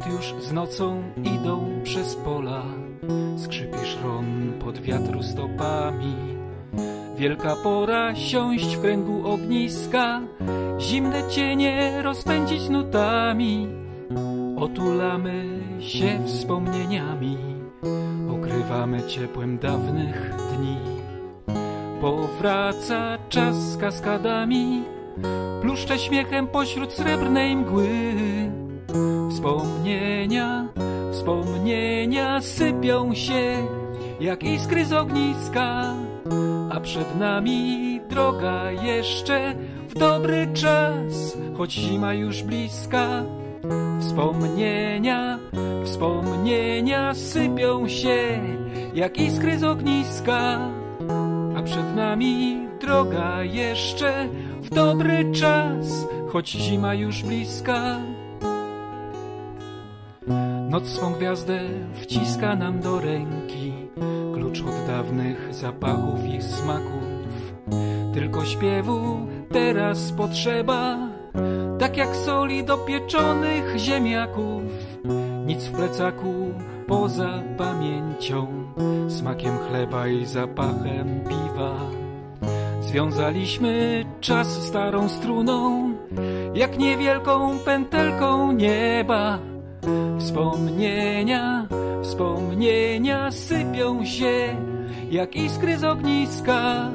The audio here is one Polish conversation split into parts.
Chłód już z nocą idą przez pola, skrzypi szron pod wiatru stopami. Wielka pora siąść w kręgu ogniska, zimne cienie rozpędzić nutami. Otulamy się wspomnieniami, okrywamy ciepłem dawnych dni. Powraca czas z kaskadami, pluszcze śmiechem pośród srebrnej mgły. Wspomnienia, wspomnienia sypią się jak iskry z ogniska, a przed nami droga jeszcze w dobry czas, choć zima już bliska. Wspomnienia, wspomnienia sypią się jak iskry z ogniska, a przed nami droga jeszcze w dobry czas, choć zima już bliska. Noc swą gwiazdę wciska nam do ręki, klucz od dawnych zapachów i smaków. Tylko śpiewu teraz potrzeba, tak jak soli do pieczonych ziemniaków. Nic w plecaku poza pamięcią, smakiem chleba i zapachem piwa. Związaliśmy czas starą struną, jak niewielką pętelką nieba. Wspomnienia, wspomnienia sypią się jak iskry z ogniska,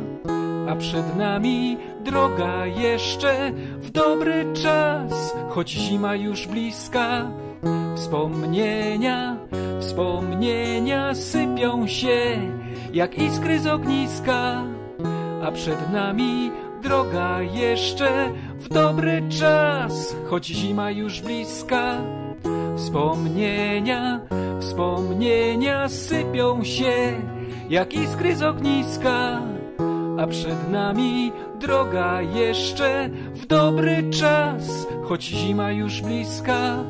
a przed nami droga jeszcze w dobry czas, choć zima już bliska. Wspomnienia, wspomnienia sypią się jak iskry z ogniska, a przed nami droga jeszcze w dobry czas, choć zima już bliska. Wspomnienia, wspomnienia sypią się jak iskry z ogniska, a przed nami droga jeszcze w dobry czas, choć zima już bliska.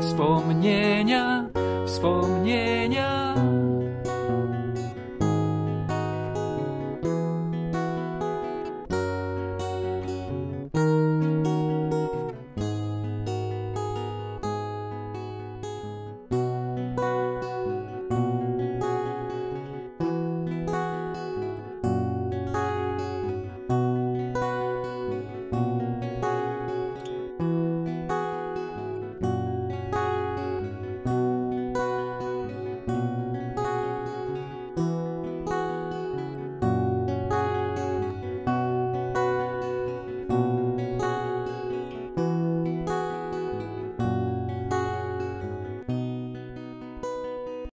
Wspomnienia, wspomnienia.